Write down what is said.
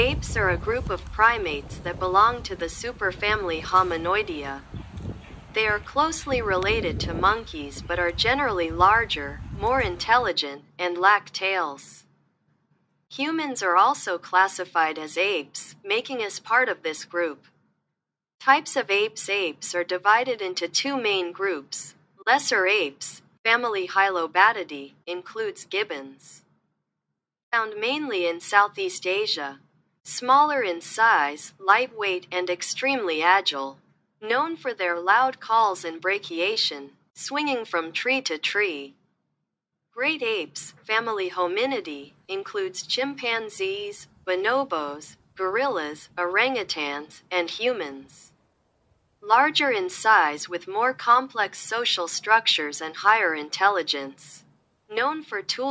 Apes are a group of primates that belong to the superfamily Hominoidea. They are closely related to monkeys but are generally larger, more intelligent, and lack tails. Humans are also classified as apes, making us part of this group. Types of apes Apes are divided into two main groups. Lesser apes, family Hylobatidae, includes gibbons. Found mainly in Southeast Asia. Smaller in size, lightweight, and extremely agile. Known for their loud calls and brachiation, swinging from tree to tree. Great apes, family Hominidae, includes chimpanzees, bonobos, gorillas, orangutans, and humans. Larger in size with more complex social structures and higher intelligence. Known for tool